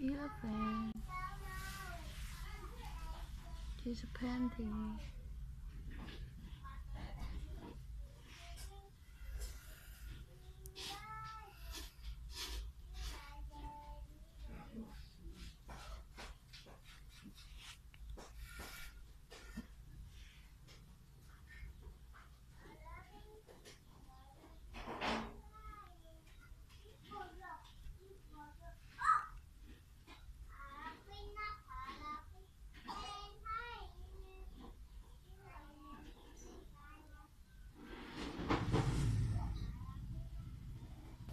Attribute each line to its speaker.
Speaker 1: elephant. She's painting.